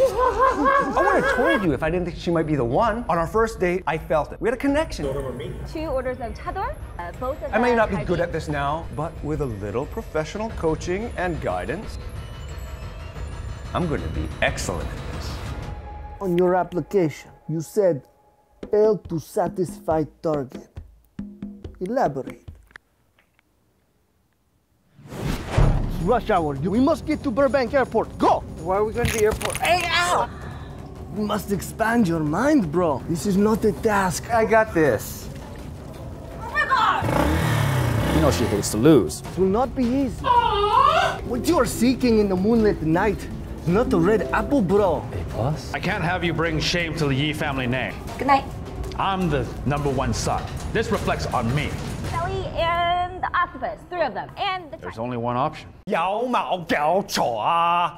I would have told you if I didn't think she might be the one. On our first date, I felt it. We had a connection. Two orders of chador. Uh, both of I may not be good at this now, but with a little professional coaching and guidance, I'm going to be excellent at this. On your application, you said failed to satisfy target. Elaborate. It's rush hour. We must get to Burbank Airport. Go! Why are we going to the airport? Hey, ow! You must expand your mind, bro. This is not a task. I got this. Oh my god! You know she hates to lose. It will not be easy. What you are seeking in the moonlit night is not the red apple, bro. A plus? I can't have you bring shame to the Yee family name. Good night. I'm the number one son. This reflects on me. Sally and the octopus, three of them, and the There's only one option. 摇毛搞丑啊!